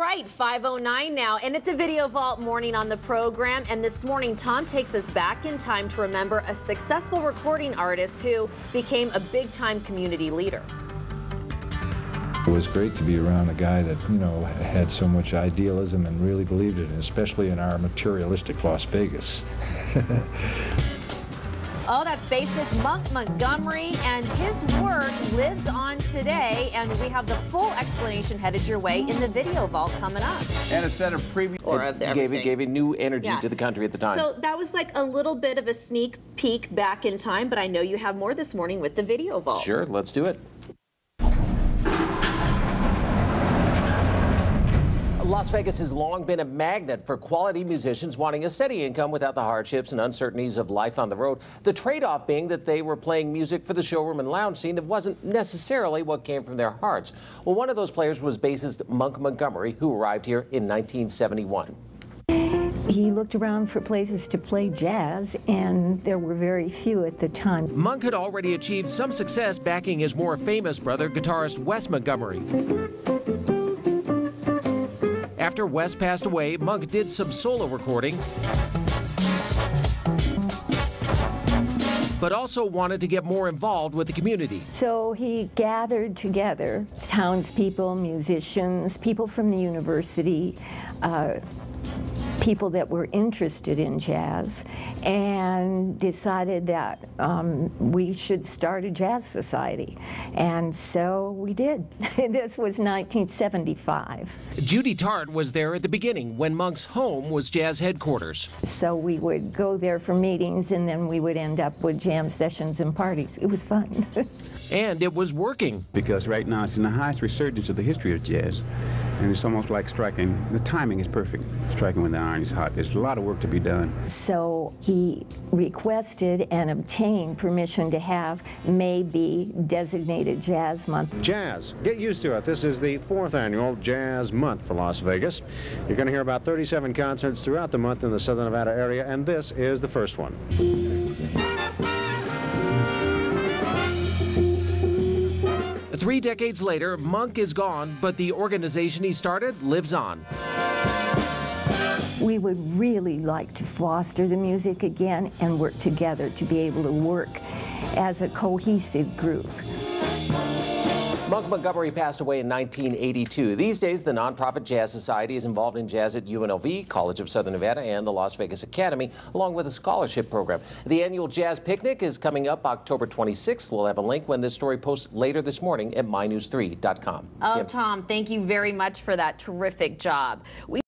Right, 509 now, and it's a Video Vault morning on the program. And this morning, Tom takes us back in time to remember a successful recording artist who became a big time community leader. It was great to be around a guy that, you know, had so much idealism and really believed it, especially in our materialistic Las Vegas. Oh, that's bassist Monk Montgomery, and his work lives on today. And we have the full explanation headed your way in the video vault coming up. And a set of previous. Or it gave it gave a new energy Yeah. to the country at the time. So that was like a little bit of a sneak peek back in time, but I know you have more this morning with the video vault. sure, let's do it. Las Vegas has long been a magnet for quality musicians wanting a steady income without the hardships and uncertainties of life on the road. The trade off being that they were playing music for the showroom and lounge scene that wasn't necessarily what came from their hearts. Well, one of those players was bassist Monk Montgomery, who arrived here in 1971. He looked around for places to play jazz, and there were very few at the time. Monk had already achieved some success backing his more famous brother, guitarist Wes Montgomery. After Wes passed away, Monk did some solo recording, but also wanted to get more involved with the community. So he gathered together townspeople, musicians, people from the university, uh, people that were interested in jazz, and decided that um, we should start a jazz society. And so we did. this was 1975. Judy Tart was there at the beginning when Monk's home was jazz headquarters. So we would go there for meetings, and then we would end up with jam sessions and parties. It was fun. And it was working. because right now it's in the highest resurgence of the history of jazz. And it's almost like striking, the timing is perfect. Striking when the iron is hot. There's a lot of work to be done. So he requested and obtained permission to have May be designated Jazz Month. Jazz. Get used to it. This is the fourth annual Jazz Month for Las Vegas. You're going to hear about 37 concerts throughout the month in the Southern Nevada area, and this is the first one. Three decades later, Monk is gone, but the organization he started lives on. We would really like to foster the music again and work together to be able to work as a cohesive group. Monk Montgomery passed away in 1982. These days, the nonprofit Jazz Society is involved in jazz at UNLV, College of Southern Nevada, and the Las Vegas Academy, along with a scholarship program. The annual Jazz Picnic is coming up October 26th. We'll have a link when this story posts later this morning at mynews3.com. Oh, Kim. Tom, thank you very much for that terrific job. We